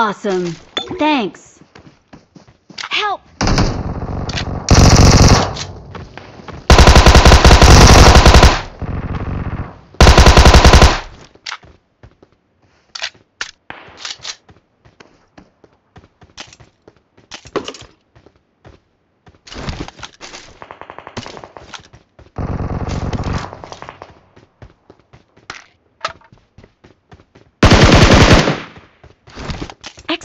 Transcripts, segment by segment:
Awesome. Thanks. Help!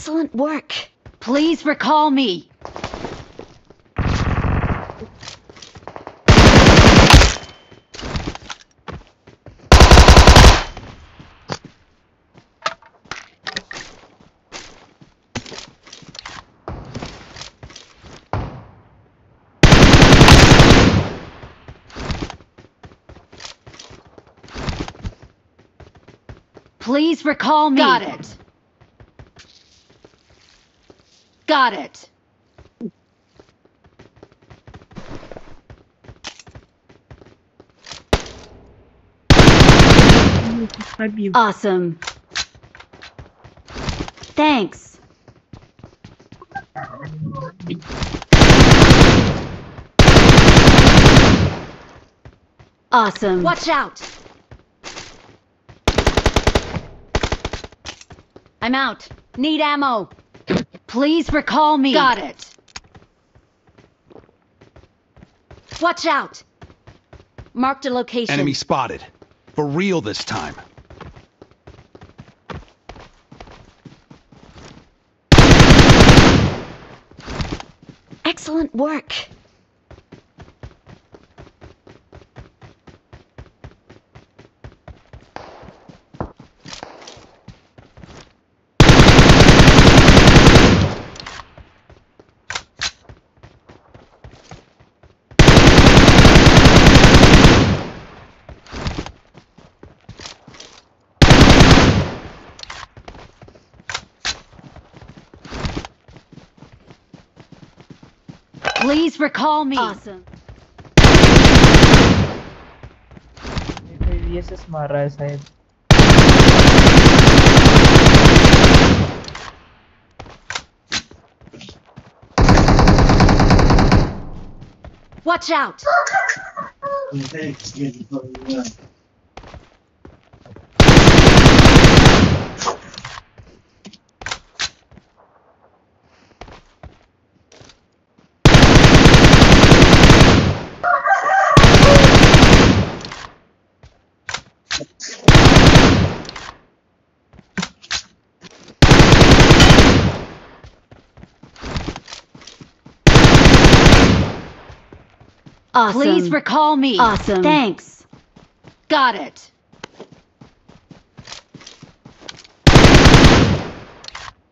Excellent work. Please recall me. Please recall me. Got it. Got it. Awesome. Thanks. Awesome. Watch out! I'm out. Need ammo. Please recall me. Got it. Watch out! Marked a location. Enemy spotted. For real this time. Excellent work. Please recall me. Awesome. VSS मार रहा है शायद Watch out! Awesome. Please recall me. Awesome. Thanks. Got it.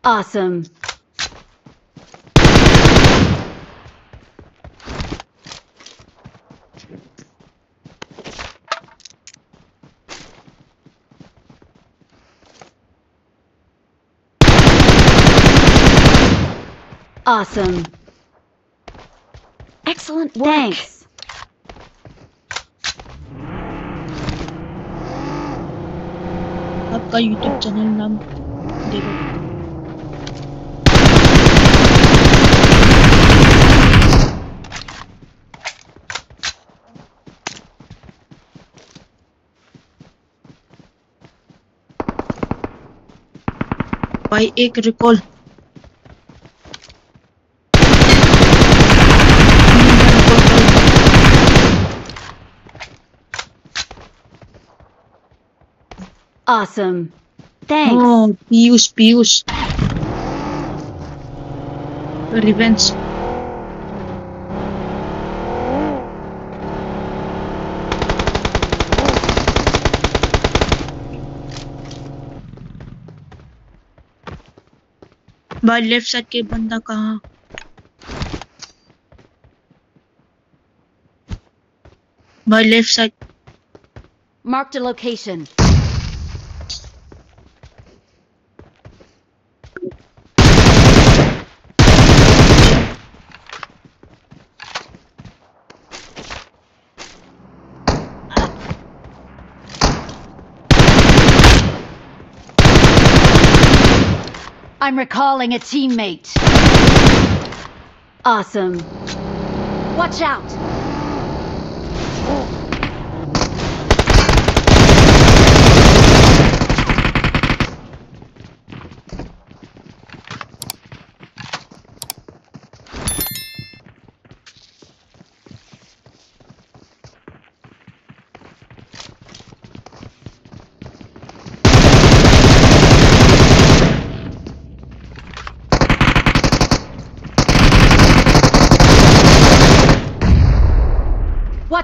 Awesome. Awesome. Excellent work. Thanks. आपका YouTube channel नाम देखो भाई एक recall Awesome. Thanks. Oh, Piyush Piyush revenge भाई लेफ्ट साइड के बंदा कहाँ भाई left side Marked a location. I'm recalling a teammate. Awesome. Watch out! Watch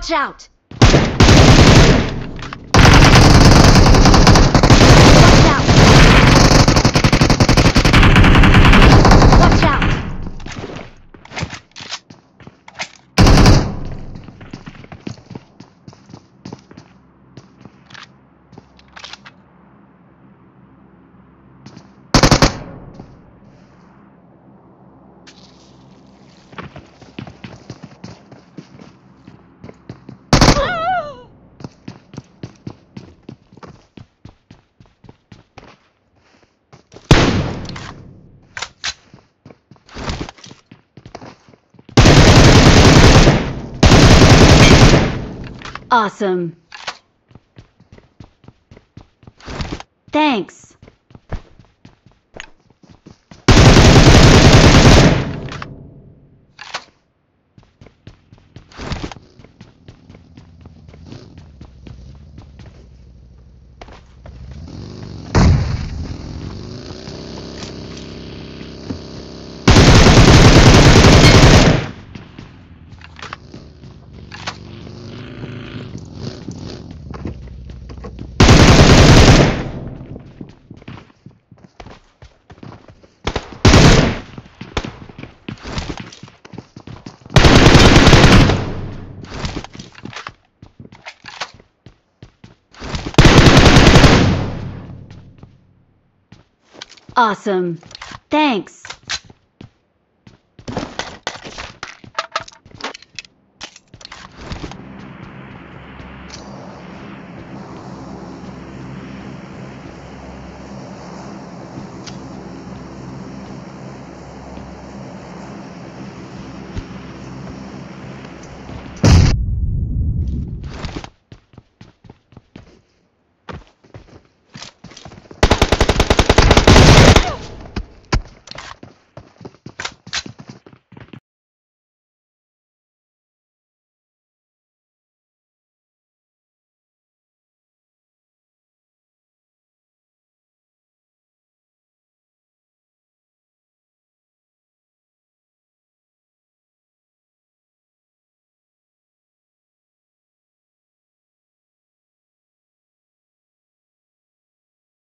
Watch out! Watch out! Awesome. Thanks. Awesome. Thanks.